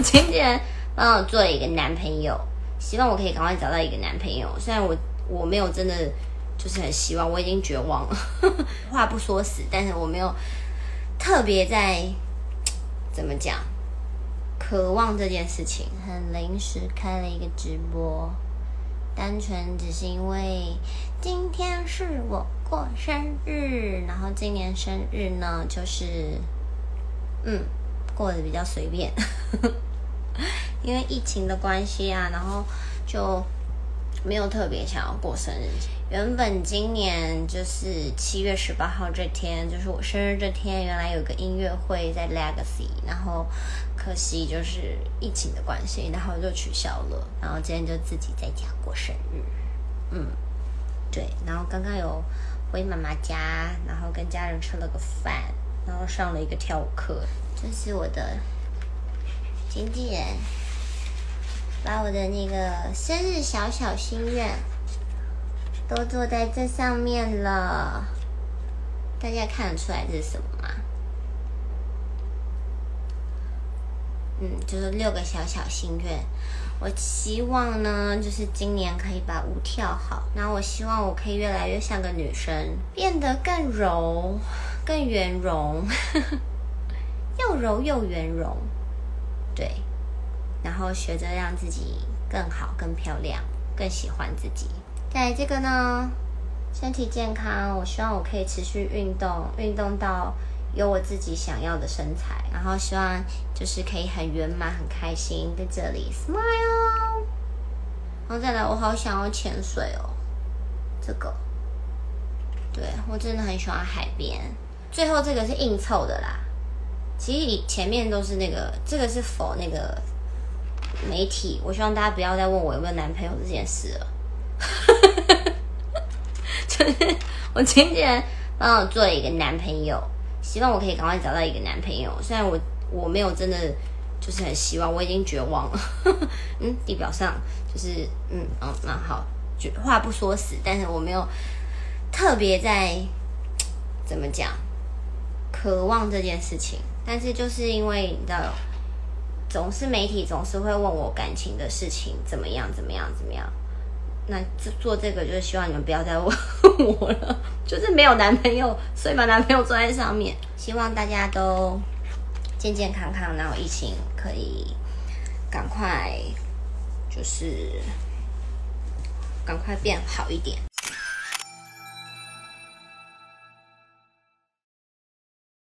今天帮我做了一个男朋友，希望我可以赶快找到一个男朋友。虽然我我没有真的就是很希望，我已经绝望了。话不说死，但是我没有特别在怎么讲渴望这件事情。很临时开了一个直播，单纯只是因为今天是我过生日，然后今年生日呢就是嗯过得比较随便。因为疫情的关系啊，然后就没有特别想要过生日。原本今年就是七月十八号这天，就是我生日这天，原来有个音乐会在 Legacy，然后可惜就是疫情的关系，然后就取消了。然后今天就自己在家过生日。嗯，对。然后刚刚有回妈妈家，然后跟家人吃了个饭，然后上了一个跳舞课。这是我的。经纪人把我的那个生日小小心愿都做在这上面了，大家看得出来这是什么吗？嗯，就是六个小小心愿。我希望呢，就是今年可以把舞跳好，然后我希望我可以越来越像个女生，变得更柔、更圆融，又柔又圆融。对，然后学着让自己更好、更漂亮、更喜欢自己。在这个呢，身体健康，我希望我可以持续运动，运动到有我自己想要的身材。然后希望就是可以很圆满、很开心在这里 smile。然后再来，我好想要潜水哦，这个，对我真的很喜欢海边。最后这个是硬凑的啦。其实前面都是那个，这个是否那个媒体？我希望大家不要再问我有没有男朋友这件事了。就是我前几天帮我做了一个男朋友，希望我可以赶快找到一个男朋友。虽然我我没有真的就是很希望，我已经绝望了。嗯，地表上就是嗯嗯那好，话不说死，但是我没有特别在怎么讲渴望这件事情。但是就是因为你知道，总是媒体总是会问我感情的事情怎么样怎么样怎么样，那做这个就是希望你们不要再问我了，就是没有男朋友，所以把男朋友坐在上面，希望大家都健健康康，然后疫情可以赶快就是赶快变好一点。